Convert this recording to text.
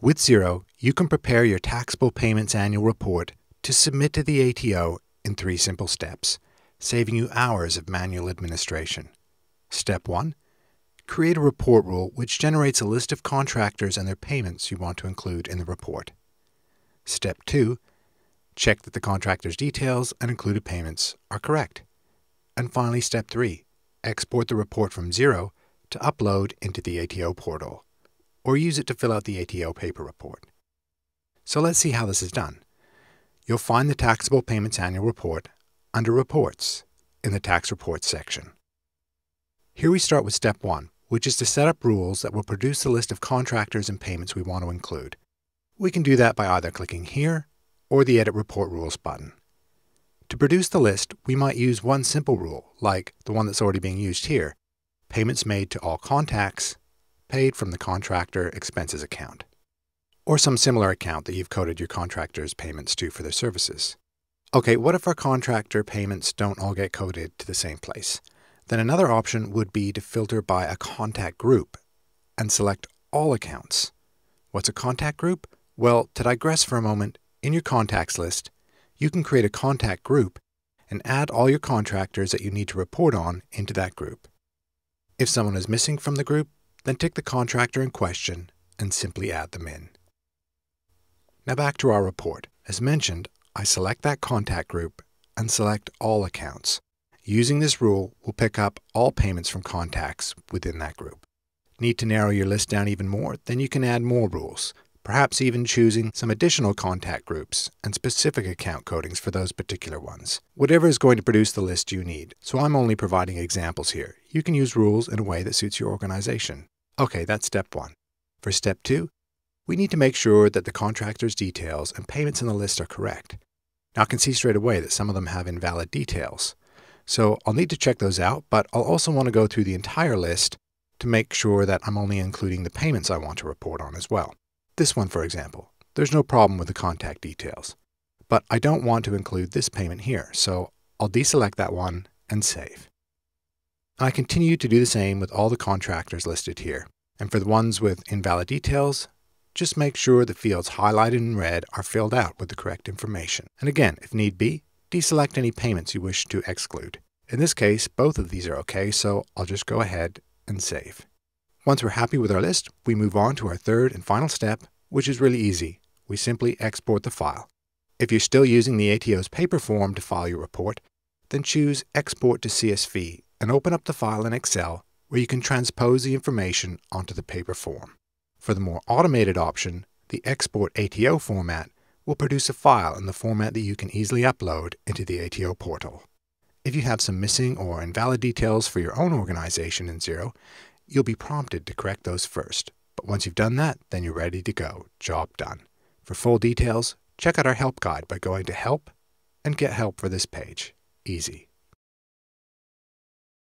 With Xero, you can prepare your taxable payments annual report to submit to the ATO in three simple steps, saving you hours of manual administration. Step 1 Create a report rule which generates a list of contractors and their payments you want to include in the report. Step 2 Check that the contractor's details and included payments are correct. And finally, Step 3 Export the report from Xero to upload into the ATO portal or use it to fill out the ATO paper report. So let's see how this is done. You'll find the Taxable Payments Annual Report under Reports in the Tax Reports section. Here we start with Step 1, which is to set up rules that will produce the list of contractors and payments we want to include. We can do that by either clicking here or the Edit Report Rules button. To produce the list, we might use one simple rule, like the one that's already being used here, payments made to all contacts paid from the contractor expenses account, or some similar account that you've coded your contractor's payments to for their services. Okay, what if our contractor payments don't all get coded to the same place? Then another option would be to filter by a contact group and select all accounts. What's a contact group? Well, to digress for a moment, in your contacts list, you can create a contact group and add all your contractors that you need to report on into that group. If someone is missing from the group, then tick the contractor in question and simply add them in. Now back to our report. As mentioned, I select that contact group and select all accounts. Using this rule, we'll pick up all payments from contacts within that group. Need to narrow your list down even more? Then you can add more rules, perhaps even choosing some additional contact groups and specific account codings for those particular ones. Whatever is going to produce the list you need, so I'm only providing examples here. You can use rules in a way that suits your organization. Okay, that's step one. For step two, we need to make sure that the contractor's details and payments in the list are correct. Now I can see straight away that some of them have invalid details. So I'll need to check those out, but I'll also want to go through the entire list to make sure that I'm only including the payments I want to report on as well. This one, for example, there's no problem with the contact details. But I don't want to include this payment here, so I'll deselect that one and save. I continue to do the same with all the contractors listed here. And for the ones with invalid details, just make sure the fields highlighted in red are filled out with the correct information. And again, if need be, deselect any payments you wish to exclude. In this case, both of these are okay, so I'll just go ahead and save. Once we're happy with our list, we move on to our third and final step, which is really easy. We simply export the file. If you're still using the ATO's paper form to file your report, then choose Export to CSV and open up the file in Excel where you can transpose the information onto the paper form. For the more automated option, the Export ATO format will produce a file in the format that you can easily upload into the ATO portal. If you have some missing or invalid details for your own organization in Xero, you'll be prompted to correct those first. But once you've done that, then you're ready to go. Job done. For full details, check out our help guide by going to Help and Get Help for this page. Easy.